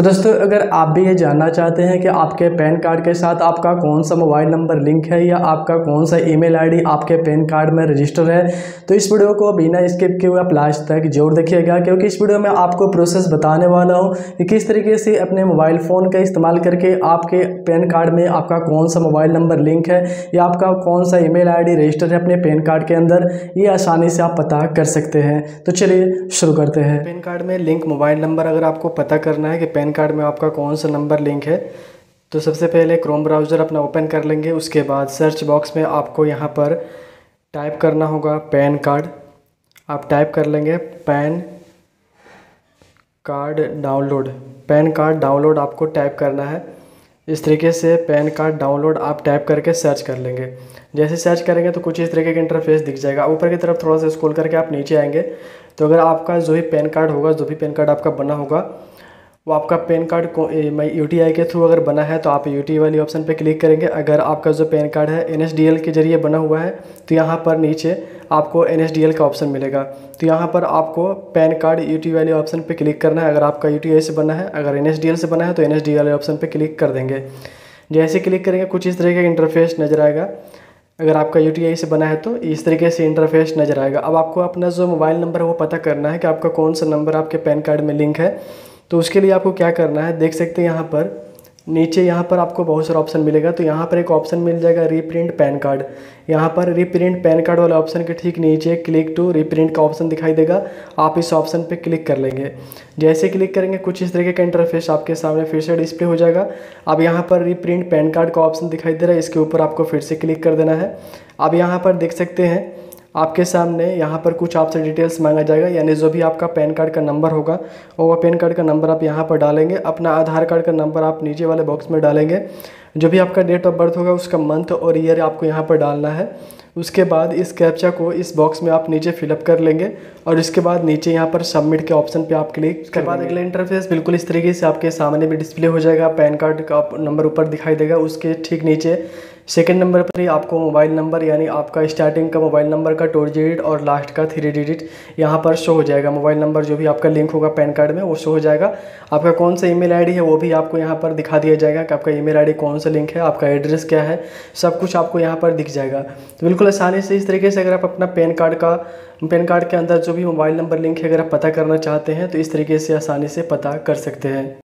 तो दोस्तों, अगर आप भी ये जानना चाहते हैं कि आपके पैन कार्ड के साथ आपका कौन सा मोबाइल नंबर लिंक है या आपका कौन सा ईमेल आईडी आपके पैन कार्ड में रजिस्टर है तो इस वीडियो को बिना स्किप किए हुए आप लास्ट तक ज़रूर देखिएगा, क्योंकि इस वीडियो में आपको प्रोसेस बताने वाला हूँ कि किस तरीके से अपने मोबाइल फ़ोन का इस्तेमाल करके आपके पैन कार्ड में आपका कौन सा मोबाइल नंबर लिंक है या आपका कौन सा ई मेल रजिस्टर है अपने पैन कार्ड के अंदर, ये आसानी से आप पता कर सकते हैं। तो चलिए शुरू करते हैं। पैन कार्ड में लिंक मोबाइल नंबर अगर आपको पता करना है कि पैन कार्ड में आपका कौन सा नंबर लिंक है तो सबसे पहले क्रोम ब्राउज़र अपना ओपन कर लेंगे, उसके बाद सर्च बॉक्स में आपको यहाँ पर टाइप करना होगा पैन कार्ड। आप टाइप कर लेंगे PAN card download PAN card download आपको टाइप करना है। इस तरीके से पैन कार्ड डाउनलोड आप टाइप करके सर्च कर लेंगे। जैसे सर्च करेंगे तो कुछ इस तरीके का इंटरफेस दिख जाएगा। ऊपर की तरफ़ थोड़ा सा स्क्रॉल करके आप नीचे आएँगे तो अगर आपका जो भी पैन कार्ड होगा, जो भी पैन कार्ड आपका बना होगा वो आपका पैन कार्ड को यू के थ्रू अगर बना है तो आप यू वाली ऑप्शन पे क्लिक करेंगे। अगर आपका जो पैन कार्ड है एन के ज़रिए बना हुआ है तो यहाँ पर नीचे आपको एन का ऑप्शन मिलेगा। तो यहाँ पर आपको पैन कार्ड यू वाले ऑप्शन पे क्लिक करना है। अगर आपका यूटीआई से बना है, अगर एन से बना है तो एन वाले ऑप्शन पर क्लिक कर देंगे। जैसे क्लिक करेंगे, कुछ इस तरीके का इंटरफेस नज़र आएगा। अगर आपका यूटीआई से बना है तो इस तरीके से इंटरफेस नज़र आएगा। अब आपको अपना जो मोबाइल नंबर है, वो पता करना है कि आपका कौन सा नंबर आपके पैन कार्ड में लिंक है। तो उसके लिए आपको क्या करना है, देख सकते हैं यहाँ पर। नीचे यहाँ पर आपको बहुत सारा ऑप्शन मिलेगा तो यहाँ पर एक ऑप्शन मिल जाएगा रीप्रिंट पैन कार्ड यहाँ पर रीप्रिंट पैन कार्ड वाले ऑप्शन के ठीक नीचे क्लिक टू रीप्रिंट का ऑप्शन दिखाई देगा। आप इस ऑप्शन पे क्लिक कर लेंगे। जैसे क्लिक करेंगे, कुछ इस तरीके का इंटरफेस आपके सामने फिर से डिस्प्ले हो जाएगा। अब यहाँ पर रीप्रिंट पैन कार्ड का ऑप्शन दिखाई दे रहा है, इसके ऊपर आपको फिर से क्लिक कर देना है। अब यहाँ पर देख सकते हैं आपके सामने यहाँ पर कुछ आपसे डिटेल्स मांगा जाएगा यानी जो भी आपका पैन कार्ड का नंबर होगा वो पैन कार्ड का नंबर आप यहाँ पर डालेंगे। अपना आधार कार्ड का नंबर आप नीचे वाले बॉक्स में डालेंगे। जो भी आपका डेट ऑफ़ बर्थ होगा उसका मंथ और ईयर आपको यहाँ पर डालना है। उसके बाद इस कैप्चा को इस बॉक्स में आप नीचे फिलअप कर लेंगे और इसके बाद नीचे यहाँ पर सबमिट के ऑप्शन पे आप क्लिक उसके बाद अगला इंटरफेस बिल्कुल इस तरीके से आपके सामने भी डिस्प्ले हो जाएगा। पैन कार्ड का नंबर ऊपर दिखाई देगा उसके ठीक नीचे सेकंड नंबर पर ही आपको मोबाइल नंबर यानी आपका स्टार्टिंग का मोबाइल नंबर का टू डिजिट और लास्ट का थ्री डिजिट यहाँ पर शो हो जाएगा। मोबाइल नंबर जो भी आपका लिंक होगा पैन कार्ड में, वो शो हो जाएगा। आपका कौन सा ईमेल आईडी है, वो भी आपको यहाँ पर दिखा दिया जाएगा कि आपका ईमेल आईडी कौन सा लिंक है, आपका एड्रेस क्या है, सब कुछ आपको यहाँ पर दिख जाएगा। तो बिल्कुल आसानी से इस तरीके से अगर आप अपना पैन कार्ड का पैन कार्ड के अंदर जो भी मोबाइल नंबर लिंक है, अगर आप पता करना चाहते हैं तो इस तरीके से आसानी से पता कर सकते हैं।